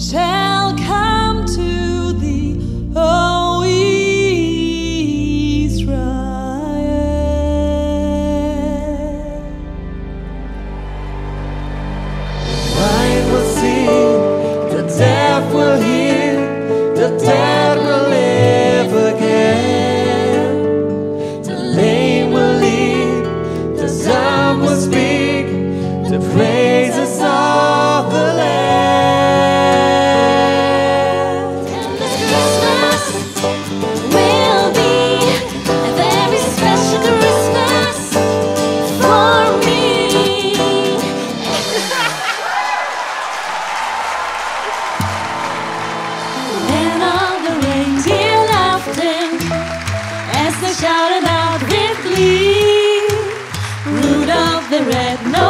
shall come to thee, O Israel. Blind will see, the deaf will hear, the dead will live again. The lame will lead, the dumb will speak, the praises. shouted out with glee. Rudolph the red-nosed